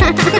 Ha ha ha!